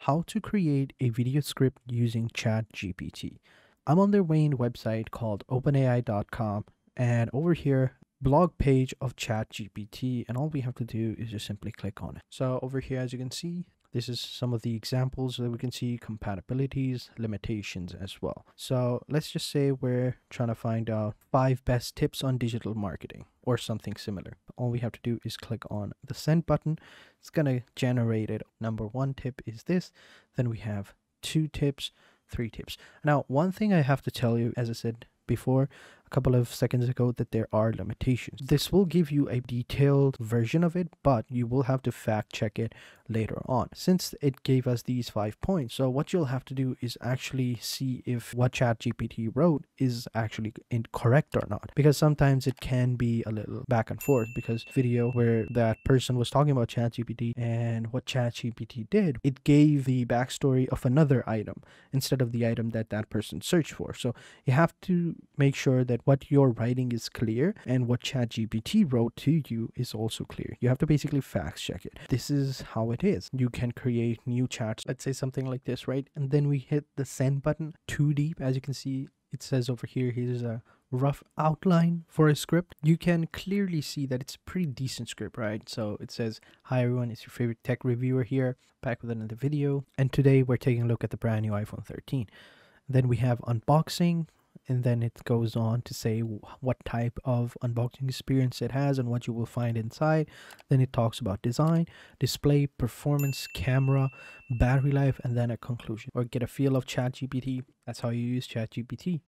how to create a video script using ChatGPT. I'm on their main website called openai.com and over here blog page of ChatGPT and all we have to do is just simply click on it. So over here as you can see this is some of the examples that we can see compatibilities, limitations as well. So let's just say we're trying to find out five best tips on digital marketing or something similar. All we have to do is click on the send button. It's going to generate it. Number one tip is this. Then we have two tips, three tips. Now, one thing I have to tell you, as I said before, couple of seconds ago that there are limitations. This will give you a detailed version of it, but you will have to fact check it later on since it gave us these five points. So what you'll have to do is actually see if what ChatGPT wrote is actually incorrect or not because sometimes it can be a little back and forth because video where that person was talking about ChatGPT and what ChatGPT did, it gave the backstory of another item instead of the item that that person searched for. So you have to make sure that that what you're writing is clear and what ChatGPT wrote to you is also clear. You have to basically fact check it. This is how it is. You can create new chats. Let's say something like this, right? And then we hit the send button too deep. As you can see, it says over here, here's a rough outline for a script, you can clearly see that it's a pretty decent script, right? So it says, Hi everyone, it's your favorite tech reviewer here, back with another video. And today we're taking a look at the brand new iPhone 13. Then we have unboxing, and then it goes on to say what type of unboxing experience it has and what you will find inside then it talks about design display performance camera battery life and then a conclusion or get a feel of ChatGPT. That's how you use ChatGPT.